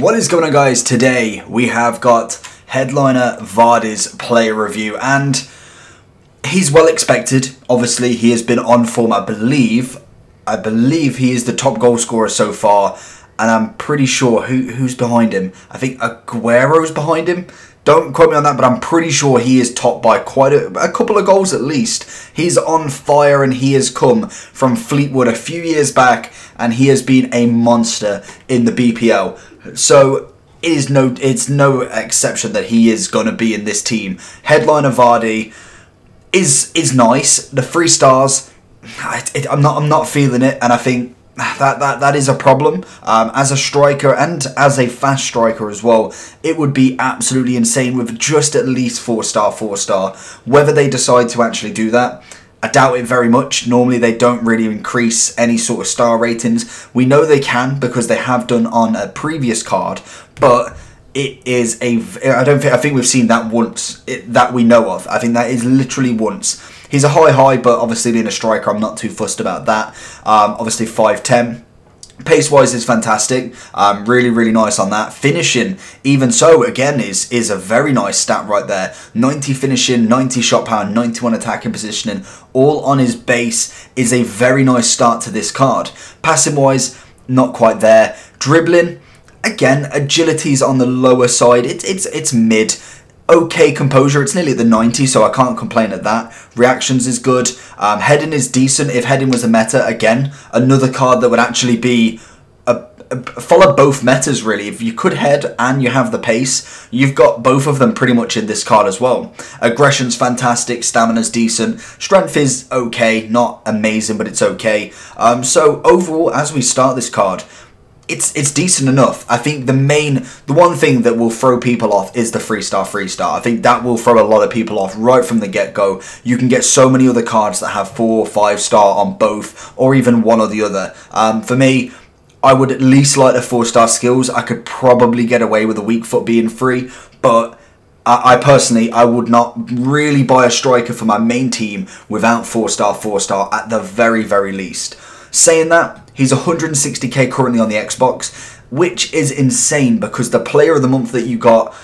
What is going on guys? Today we have got headliner Vardy's player review and he's well expected. Obviously he has been on form I believe. I believe he is the top goal scorer so far and I'm pretty sure who who's behind him. I think Aguero's behind him. Don't quote me on that, but I'm pretty sure he is top by quite a, a, couple of goals at least. He's on fire and he has come from Fleetwood a few years back and he has been a monster in the BPL. So it is no it's no exception that he is going to be in this team. Headliner Vardy is is nice. The three stars, it, I'm not I'm not feeling it, and I think that that that is a problem um, as a striker and as a fast striker as well. It would be absolutely insane with just at least four star, four star. Whether they decide to actually do that. I doubt it very much. Normally, they don't really increase any sort of star ratings. We know they can because they have done on a previous card, but it is a. I don't think. I think we've seen that once. It, that we know of. I think that is literally once. He's a high high, but obviously being a striker, I'm not too fussed about that. Um, obviously 5'10". Pace wise is fantastic. Um, really, really nice on that. Finishing, even so, again, is is a very nice stat right there. 90 finishing, 90 shot power, 91 attacking positioning, all on his base is a very nice start to this card. Passing wise, not quite there. Dribbling, again, agility's on the lower side. It's it's it's mid okay composure. It's nearly the 90, so I can't complain at that. Reactions is good. Um, heading is decent. If heading was a meta, again, another card that would actually be a, a, follow both metas really. If you could head and you have the pace, you've got both of them pretty much in this card as well. Aggression's fantastic, stamina's decent, strength is okay, not amazing, but it's okay. Um, so overall, as we start this card, it's it's decent enough. I think the main, the one thing that will throw people off is the three star, three star. I think that will throw a lot of people off right from the get go. You can get so many other cards that have four or five star on both, or even one or the other. Um, for me, I would at least like the four star skills. I could probably get away with a weak foot being free, but. I personally, I would not really buy a striker for my main team without four star, four star at the very, very least. Saying that, He's 160k currently on the Xbox, which is insane because the player of the month that you got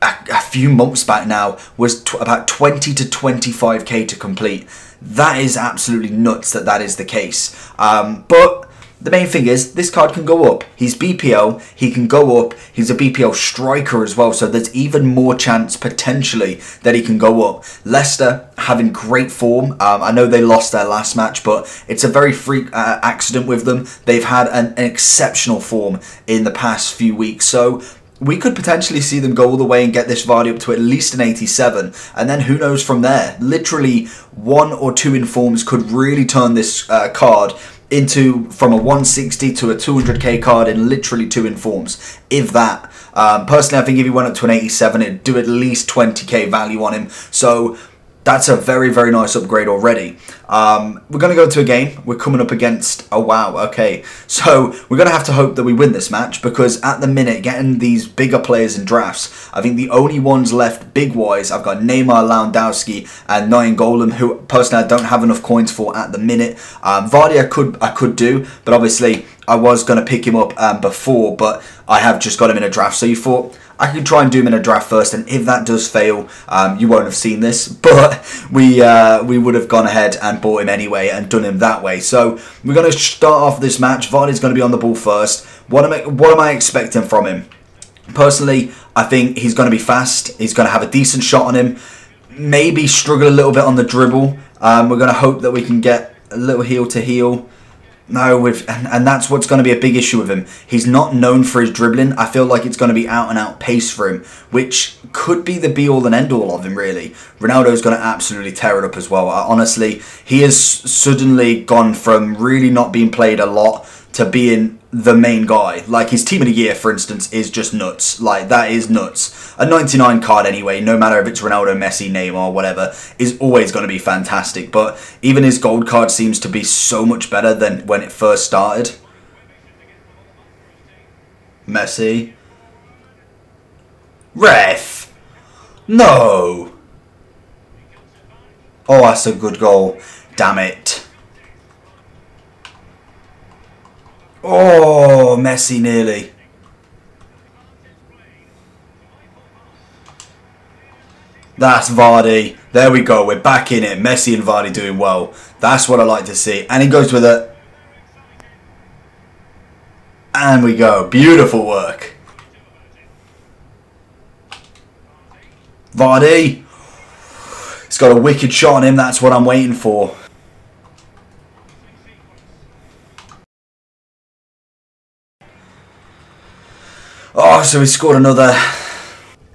a, a few months back now was about 20 to 25k to complete. That is absolutely nuts that that is the case. Um, but the main thing is, this card can go up. He's BPL, he can go up. He's a BPL striker as well, so there's even more chance, potentially, that he can go up. Leicester having great form. Um, I know they lost their last match, but it's a very freak uh, accident with them. They've had an, an exceptional form in the past few weeks, so we could potentially see them go all the way and get this Vardy up to at least an 87, and then who knows from there. Literally, one or two informs could really turn this uh, card into from a 160 to a 200k card in literally two informs, if that. Um, personally, I think if he went up to an 87, it'd do at least 20k value on him. So that's a very, very nice upgrade already. Um, we're going to go to a game. We're coming up against... Oh, wow. Okay. So we're going to have to hope that we win this match because at the minute, getting these bigger players in drafts, I think the only ones left big-wise, I've got Neymar, Lewandowski, and Nainggolan, who personally I don't have enough coins for at the minute. Um, Vardy I could, I could do, but obviously I was going to pick him up um, before, but I have just got him in a draft. So you thought I could try and do him in a draft first, and if that does fail, um, you won't have seen this, but we uh, we would have gone ahead and bought him anyway and done him that way. So we're going to start off this match. Vardy's going to be on the ball first. What am I, what am I expecting from him? Personally, I think he's going to be fast. He's going to have a decent shot on him. Maybe struggle a little bit on the dribble. Um, we're going to hope that we can get a little heel to heel. No, with and, and that's what's going to be a big issue with him. He's not known for his dribbling. I feel like it's going to be out and out pace for him, which could be the be all and end all of him. Really, Ronaldo's going to absolutely tear it up as well. honestly, he has suddenly gone from really not being played a lot to being the main guy. Like his team of the year, for instance, is just nuts. Like that is nuts. A 99 card anyway, no matter if it's Ronaldo, Messi, Neymar, whatever, is always going to be fantastic. But even his gold card seems to be so much better than when it first started. Messi. Ref. No. Oh, that's a good goal. Damn it. Oh, Messi nearly. That's Vardy. There we go. We're back in it. Messi and Vardy doing well. That's what I like to see. And he goes with it. And we go. Beautiful work. Vardy. He's got a wicked shot on him. That's what I'm waiting for. So he scored another.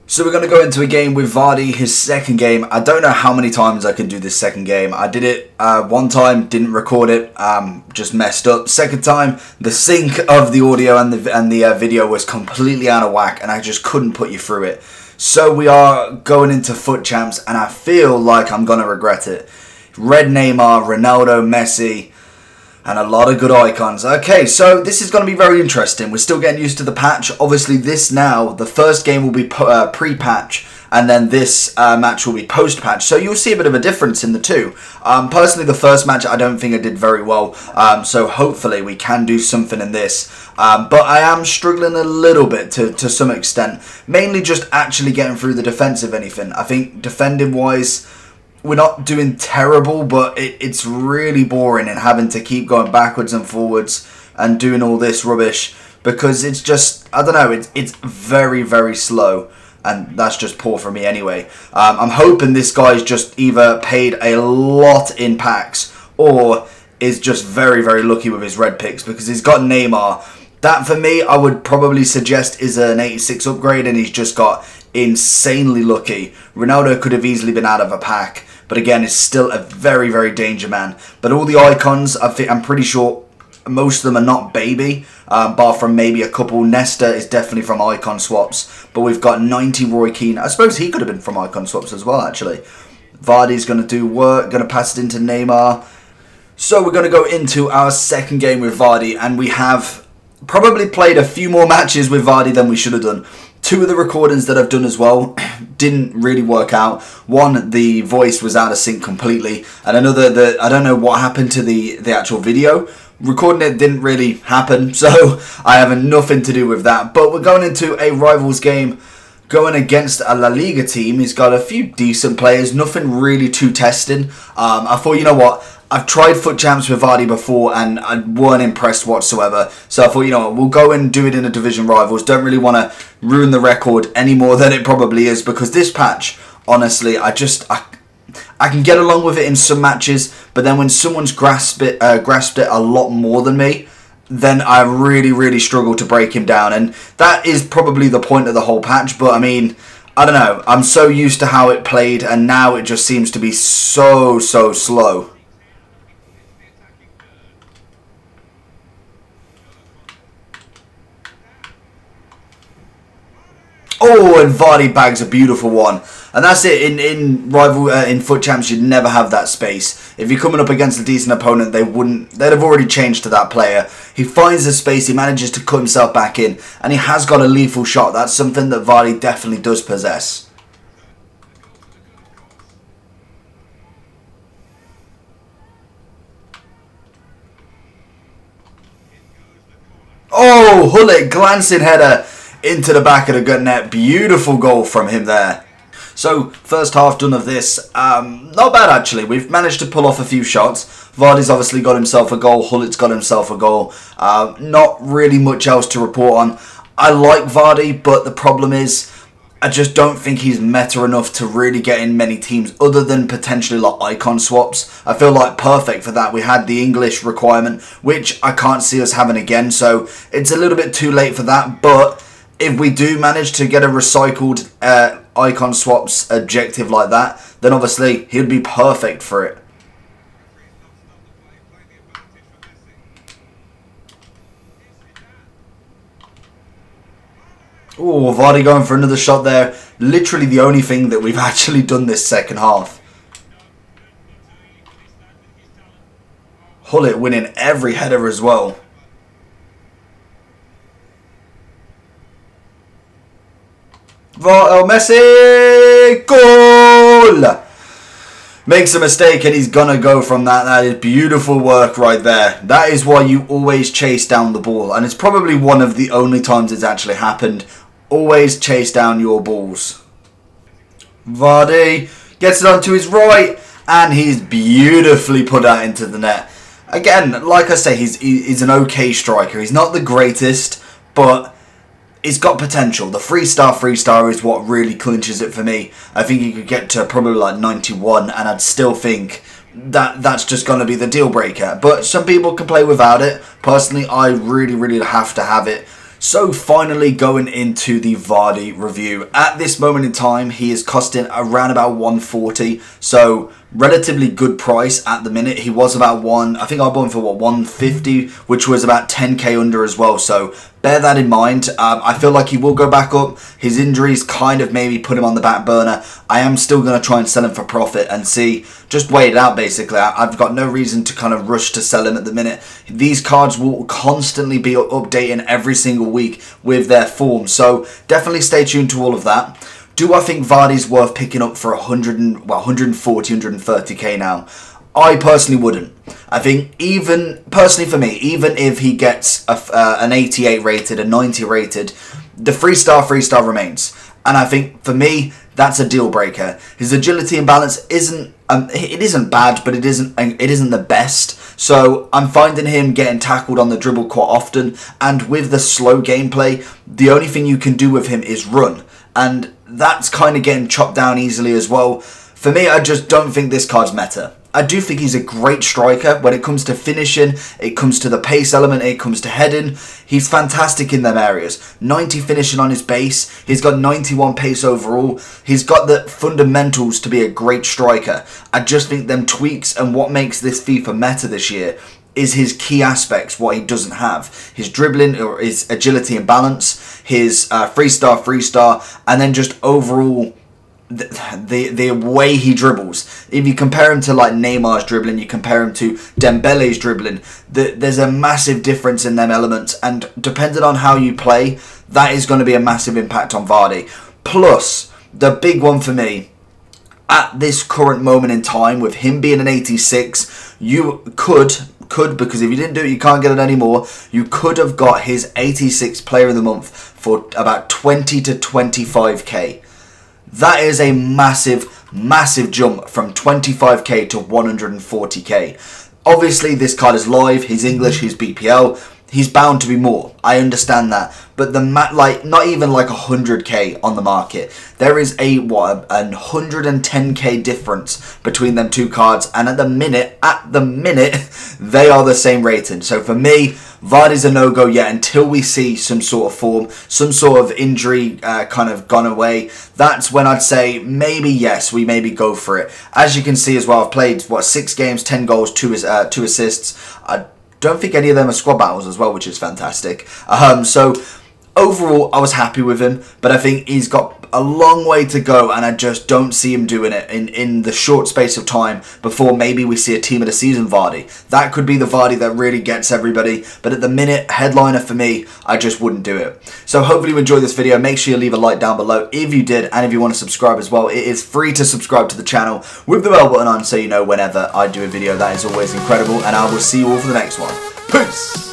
So we're going to go into a game with Vardy, his second game. I don't know how many times I can do this second game. I did it uh, one time, didn't record it, um, just messed up. Second time, the sync of the audio and the, and the uh, video was completely out of whack and I just couldn't put you through it. So we are going into FUT champs and I feel like I'm going to regret it. Red Neymar, Ronaldo, Messi, and a lot of good icons. Okay, so this is going to be very interesting. We're still getting used to the patch. Obviously, this now, the first game will be uh, pre-patch, and then this uh, match will be post-patch. So you'll see a bit of a difference in the two. Um, personally, the first match, I don't think I did very well. Um, so hopefully we can do something in this. Um, but I am struggling a little bit to, to some extent. Mainly just actually getting through the defense defensive anything. I think defending-wise we're not doing terrible, but it, it's really boring and having to keep going backwards and forwards and doing all this rubbish because it's just I don't know it's it's very very slow and that's just poor for me anyway. Um, I'm hoping this guy's just either paid a lot in packs or is just very very lucky with his red picks because he's got Neymar. That for me I would probably suggest is an 86 upgrade and he's just got insanely lucky. Ronaldo could have easily been out of a pack but again, it's still a very, very danger man. But all the icons, I think, I'm pretty sure most of them are not baby, um, bar from maybe a couple. Nesta is definitely from icon swaps, but we've got 90 Roy Keane. I suppose he could have been from icon swaps as well, actually. Vardy's going to do work, going to pass it into Neymar. So we're going to go into our second game with Vardy, and we have probably played a few more matches with Vardy than we should have done. Two of the recordings that I've done as well didn't really work out. One, the voice was out of sync completely, and another, that I don't know what happened to the the actual video. Recording it didn't really happen, so I have nothing to do with that. But we're going into a rivals game going against a La Liga team. He's got a few decent players, nothing really too testing. Um, I thought, you know what, I've tried FUT champs with Vardy before and I weren't impressed whatsoever. So I thought, you know, we'll go and do it in a division rivals. Don't really want to ruin the record any more than it probably is because this patch, honestly, I just I, I can get along with it in some matches, but then when someone's grasped it uh, grasped it a lot more than me, then I really really struggle to break him down, and that is probably the point of the whole patch. But I mean. I don't know. I'm so used to how it played, and now it just seems to be so, so slow. Oh, and Vardy bags a beautiful one. And that's it. In in rival uh, in FUT champs, you'd never have that space. If you're coming up against a decent opponent, they wouldn't. They'd have already changed to that player. He finds the space. He manages to cut himself back in, and he has got a lethal shot. That's something that Vardy definitely does possess. Oh, Gullit glancing header into the back of the gut net. Beautiful goal from him there. So, first half done of this. Um, not bad, actually. We've managed to pull off a few shots. Vardy's obviously got himself a goal. Gullit's got himself a goal. Uh, not really much else to report on. I like Vardy, but the problem is... I just don't think he's meta enough to really get in many teams other than potentially like icon swaps. I feel like perfect for that. We had the English requirement, which I can't see us having again. So it's a little bit too late for that. But if we do manage to get a recycled uh, icon swaps objective like that, then obviously he'd be perfect for it. Oh, Vardy going for another shot there. Literally the only thing that we've actually done this second half. Gullit winning every header as well. Oh, Messi! Goal! Makes a mistake and he's gonna go from that. That is beautiful work right there. That is why you always chase down the ball. And it's probably one of the only times it's actually happened. Always chase down your balls. Vardy gets it onto his right, and he's beautifully put out into the net. Again, like I say, he's he's an okay striker. He's not the greatest, but he's got potential. The three star, three star is what really clinches it for me. I think he could get to probably like 91, and I'd still think that that's just going to be the deal breaker. But some people can play without it. Personally, I really, really have to have it. So finally going into the Vardy review. At this moment in time, he is costing around about 140. So relatively good price at the minute. He was about one, I think I bought him for what, 150, which was about 10k under as well. So bear that in mind. Um, I feel like he will go back up. His injuries kind of maybe put him on the back burner. I am still going to try and sell him for profit and see, just wait it out basically. I, have got no reason to kind of rush to sell him at the minute. These cards will constantly be updating every single week with their form. So definitely stay tuned to all of that. Do I think Vardy's worth picking up for 100 and, well, 140, 130k now? I personally wouldn't. I think even, personally for me, even if he gets a, uh, an 88 rated, a 90 rated, the three star, three star remains. And I think for me, that's a deal breaker. His agility and balance isn't um, it isn't bad, but it isn't it isn't the best. So I'm finding him getting tackled on the dribble quite often, and with the slow gameplay, the only thing you can do with him is run, and that's kind of getting chopped down easily as well. For me, I just don't think this card's meta. I do think he's a great striker when it comes to finishing, it comes to the pace element, it comes to heading. He's fantastic in them areas. 90 finishing on his base, he's got 91 pace overall. He's got the fundamentals to be a great striker. I just think them tweaks and what makes this FIFA meta this year is his key aspects, what he doesn't have. His dribbling or his agility and balance, his uh, free star, free star, and then just overall the, the the way he dribbles. If you compare him to like Neymar's dribbling, you compare him to Dembele's dribbling. The, there's a massive difference in them elements, and depending on how you play, that is going to be a massive impact on Vardy. Plus, the big one for me at this current moment in time, with him being an 86, you could could because if you didn't do it you can't get it anymore you could have got his 86 player of the month for about 20 to 25k that is a massive massive jump from 25k to 140k obviously this card is live he's english he's bpl he's bound to be more. I understand that, but the mat like not even like 100k on the market. There is a what an 110k difference between them two cards, and at the minute, at the minute, they are the same rating. So for me, Vardy's a no go yet until we see some sort of form, some sort of injury uh, kind of gone away. That's when I'd say maybe yes, we maybe go for it. As you can see as well, I've played what six games, ten goals, two uh, two assists. I don't think any of them are squad battles as well, which is fantastic. Um, so overall, I was happy with him, but I think he's got a long way to go, and I just don't see him doing it in, in the short space of time before maybe we see a team of the season Vardy. That could be the Vardy that really gets everybody, but at the minute, headliner for me, I just wouldn't do it. So hopefully you enjoyed this video. Make sure you leave a like down below if you did, and if you want to subscribe as well, it is free to subscribe to the channel with the bell button on so you know whenever I do a video. That is always incredible, and I will see you all for the next one. Peace!